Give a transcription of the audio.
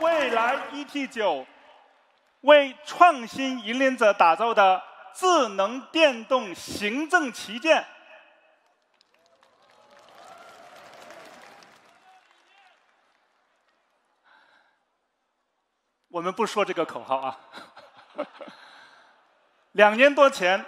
未来 ET 九为创新引领者打造的智能电动行政旗舰。我们不说这个口号啊。两年多前，